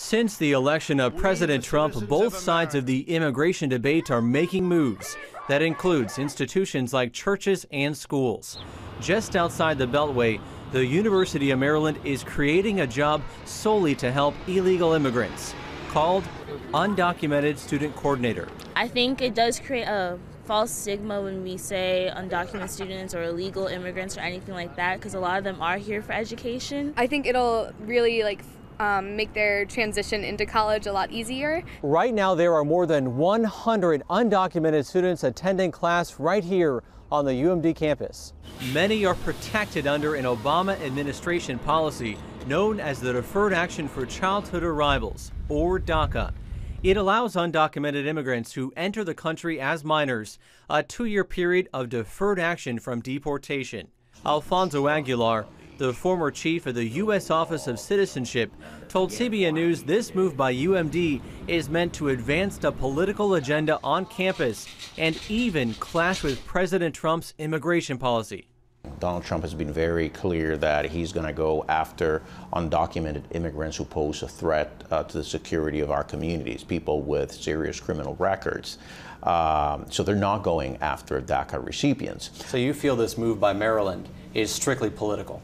Since the election of President Trump, both sides of the immigration debate are making moves. That includes institutions like churches and schools. Just outside the Beltway, the University of Maryland is creating a job solely to help illegal immigrants called Undocumented Student Coordinator. I think it does create a false stigma when we say undocumented students or illegal immigrants or anything like that because a lot of them are here for education. I think it'll really like um, make their transition into college a lot easier. Right now there are more than 100 undocumented students attending class right here on the UMD campus. Many are protected under an Obama administration policy known as the Deferred Action for Childhood Arrivals, or DACA. It allows undocumented immigrants who enter the country as minors a two-year period of deferred action from deportation. Alfonso Aguilar, the former chief of the U.S. Office of Citizenship, told CBN News this move by UMD is meant to advance the political agenda on campus and even clash with President Trump's immigration policy. Donald Trump has been very clear that he's going to go after undocumented immigrants who pose a threat uh, to the security of our communities, people with serious criminal records. Um, so they're not going after DACA recipients. So you feel this move by Maryland is strictly political?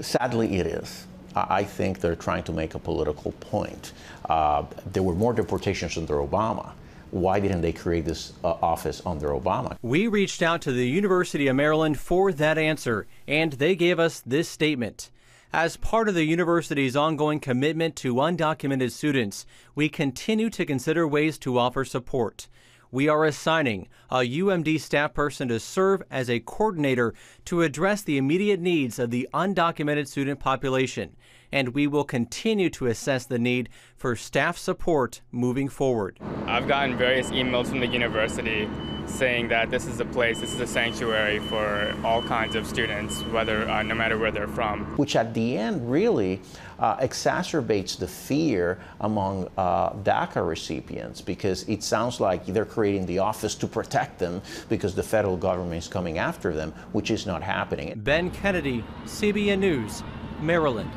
Sadly, it is. I think they're trying to make a political point. Uh, there were more deportations under Obama why didn't they create this uh, office under Obama? We reached out to the University of Maryland for that answer, and they gave us this statement. As part of the university's ongoing commitment to undocumented students, we continue to consider ways to offer support. We are assigning a UMD staff person to serve as a coordinator to address the immediate needs of the undocumented student population and we will continue to assess the need for staff support moving forward. I've gotten various emails from the university saying that this is a place, this is a sanctuary for all kinds of students, whether uh, no matter where they're from. Which at the end really uh, exacerbates the fear among uh, DACA recipients because it sounds like they're creating the office to protect them because the federal government is coming after them, which is not happening. Ben Kennedy, CBN News, Maryland.